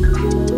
Bye.